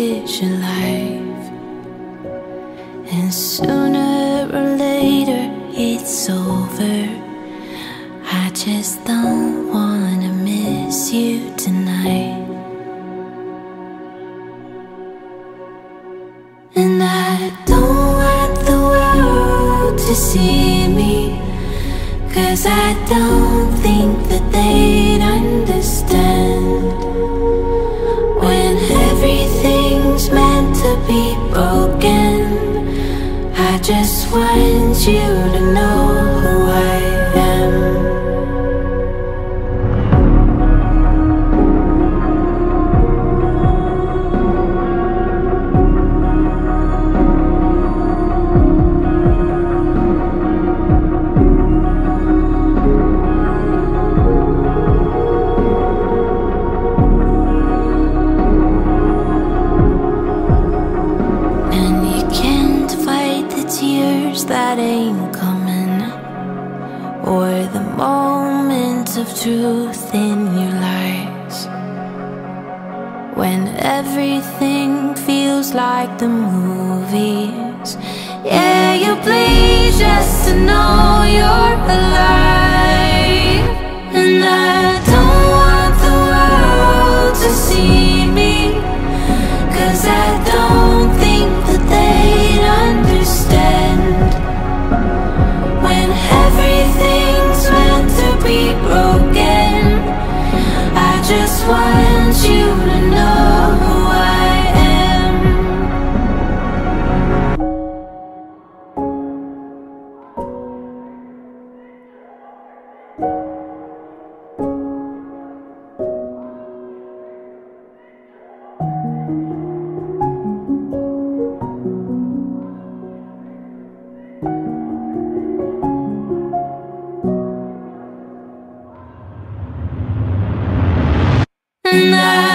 your life. And sooner or later it's over. I just don't wanna miss you tonight. And I don't want the world to see me. Cause I don't think that they'd understand to be broken. I just want you to know that ain't coming. Or the moments of truth in your lies. When everything feels like the movies. Yeah, you bleed just to know you're alive And I